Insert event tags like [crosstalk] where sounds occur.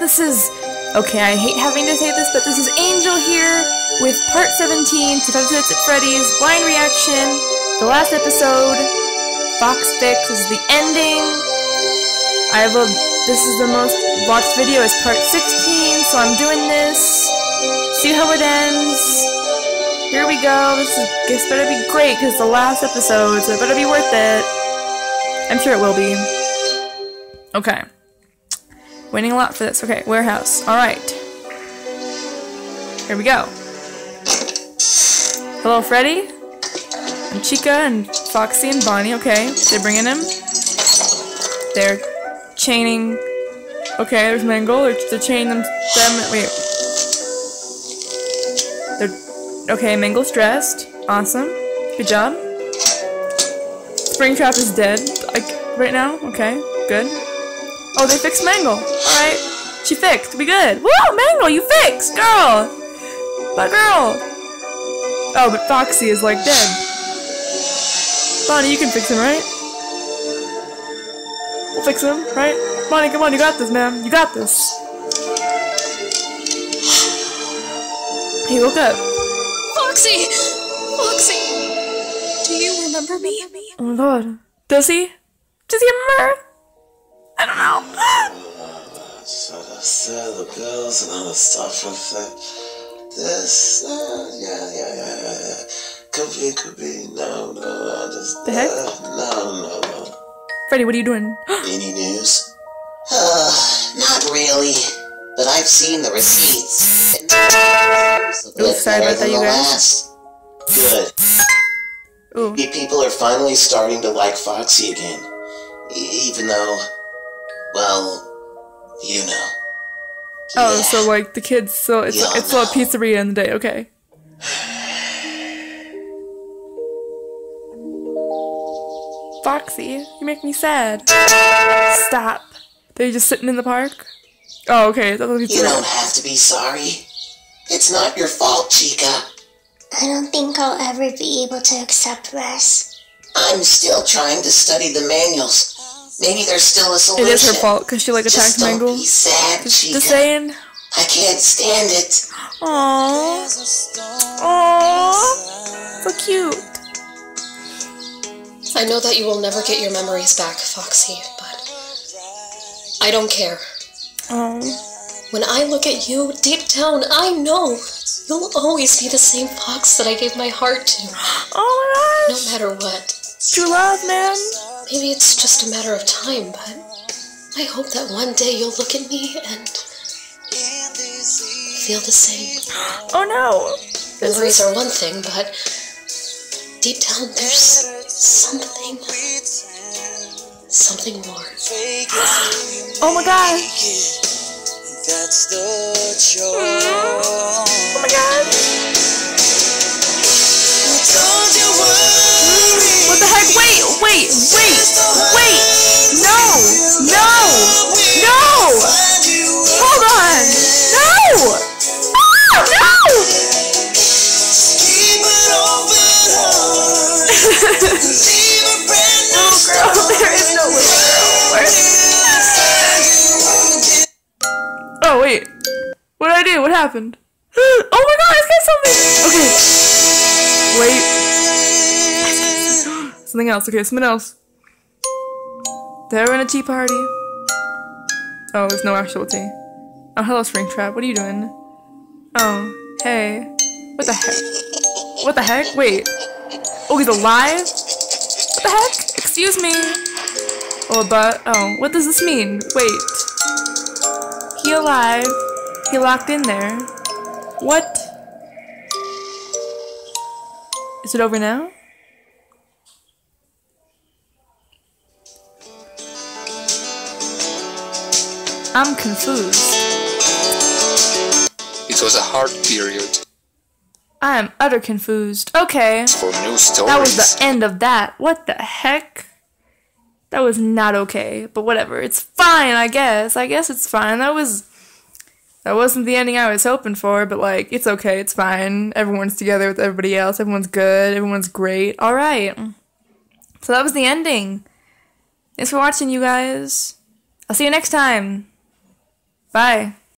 This is. Okay, I hate having to say this, but this is Angel here with part 17 to Nights at Freddy's Blind Reaction, the last episode. Fox Fix is the ending. I have a. This is the most watched video is part 16, so I'm doing this. See how it ends. Here we go. This is this better be great because the last episode, so it better be worth it. I'm sure it will be. Okay. Waiting a lot for this. Okay, warehouse. Alright. Here we go. Hello, Freddy. And Chica and Foxy and Bonnie. Okay, they're bringing him. They're chaining. Okay, there's Mangle. They're, they're chaining them. them. Wait. They're. Okay, Mangle's dressed. Awesome. Good job. Springtrap is dead. Like, right now? Okay, good. Oh, they fixed Mangle. Alright. She fixed. We good. Woo! Mangle, you fixed! Girl! But girl! Oh, but Foxy is like dead. Bonnie, you can fix him, right? We'll fix him, right? Bonnie, come on, you got this, man. You got this. He woke up. Foxy! Foxy! Do you remember me? Oh my god. Does he? Does he remember? I don't know. So I said the pills and the stuff like that. This, uh, yeah, yeah, yeah, yeah, yeah. Could be, could be. No, no, I just. The heck? Uh, no, no, no. Freddy, what are you doing? [gasps] Any news? Uh, [sighs] not really. But I've seen the receipts. Ooh, sorry about that, you guys. Last. Good. Ooh. People are finally starting to like Foxy again. E- even though, well, you know. Oh, Yeah. so like the kids, so it's Yeah, it's still a no. pizzeria in the day. Okay. Foxy, you make me sad. Stop. They're just sitting in the park. Oh, okay. That's a You don't have to be sorry. It's not your fault, Chica. I don't think I'll ever be able to accept this. I'm still trying to study the manuals. Maybe there's still a It solution. is her fault because she like Just attacked don't Mangle. be sad, Just, Chica. just saying. I can't stand it. Aww. Aww. So cute. I know that you will never get your memories back, Foxy, but I don't care. Oh. When I look at you, deep down, I know you'll always be the same Fox that I gave my heart to, Oh my gosh. no matter what. True love, man. Maybe it's just a matter of time, but I hope that one day you'll look at me and feel the same. [gasps] Oh no. Memories are one thing, but deep down there's something. Something more. [gasps] Oh my god. That's the Oh Girl, there is [laughs] no. Oh wait. What did I do? What happened? [gasps] Oh my god, I got something! Okay. Wait. [gasps] Something else. Okay, something else. They're in a tea party. Oh, there's no actual tea. Oh, hello, Springtrap. What are you doing? Oh, hey. What the heck? What the heck? Wait. Oh, he's alive? What the heck? Excuse me. Oh, but, oh, what does this mean? Wait. He alive. He locked in there. What? Is it over now? I'm confused. It was a hard period I am utter confused. Okay. for new stories. That was the end of that. What the heck? That was not okay, but whatever. It's fine, I guess. I guess it's fine. That was that wasn't the ending I was hoping for, but like it's okay. It's fine. Everyone's together with everybody else. Everyone's good. Everyone's great. All right. So that was the ending. Thanks for watching, you guys. I'll see you next time. Bye.